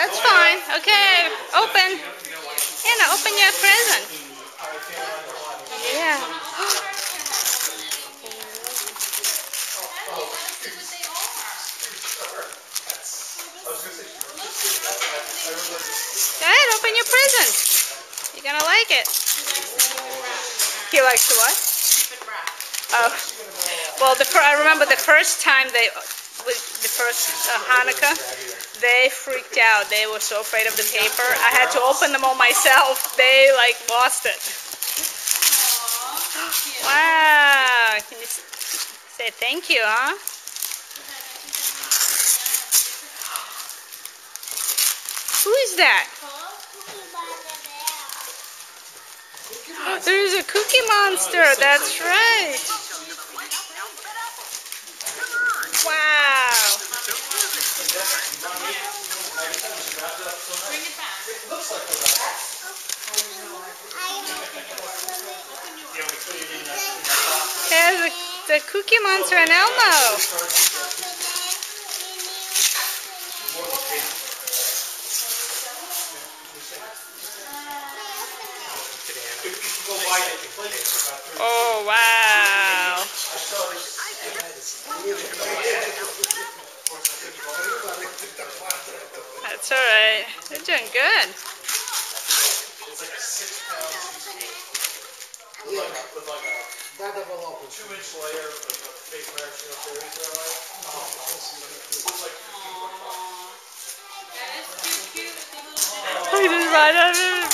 That's fine. Okay, open. Anna, open your present. Yeah. Go ahead, open your present. You're gonna like it. He likes what? Oh, well, the I remember the first time they, with the first uh, Hanukkah, they freaked out. They were so afraid of the paper. I had to open them all myself. They like lost it. Wow! Can you say thank you, huh? Who is that? There's a cookie monster. That's right. Wow. There's a, the cookie monster and Elmo. Oh, wow. That's all right. You're doing good. two inch layer of fake maraschino cherries that I like. It's like I just right out of it.